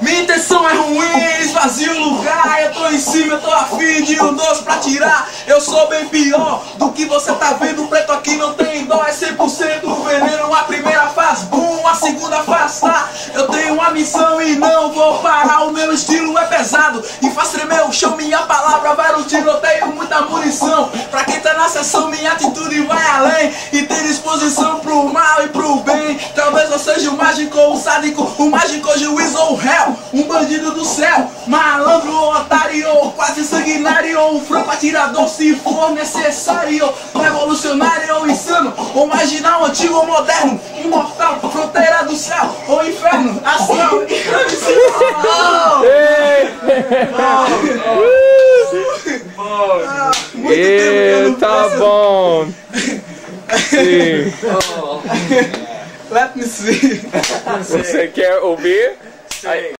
Minha intenção é ruim, esvazio o lugar. Eu tô em cima, eu tô afim de um doce pra tirar. Eu sou bem pior do que você tá vendo. Preto aqui não tem dó, é 100% veneno. A primeira faz boom, a segunda faz tá. Eu tenho uma missão e não vou parar. O meu estilo é pesado e faz tremer o chão. Minha palavra minha atitude vai além. E tem disposição pro mal e pro bem. Talvez eu seja o mágico ou o sádico, o mágico, o juiz ou o réu. Um bandido do céu, malandro ou otário, ou quase sanguinário, ou um franco atirador se for necessário. Revolucionário ou insano, ou marginal, antigo ou moderno. Imortal, fronteira do céu ou inferno. Ação e Ah, Muito Sim. Let me see. Você quer ouvir? Aí-